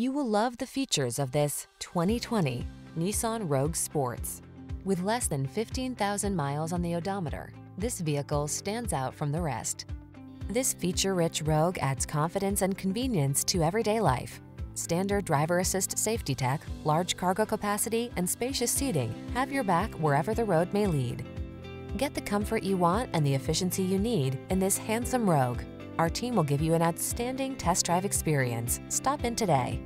You will love the features of this 2020 Nissan Rogue Sports. With less than 15,000 miles on the odometer, this vehicle stands out from the rest. This feature-rich Rogue adds confidence and convenience to everyday life. Standard driver assist safety tech, large cargo capacity, and spacious seating have your back wherever the road may lead. Get the comfort you want and the efficiency you need in this handsome Rogue. Our team will give you an outstanding test drive experience. Stop in today.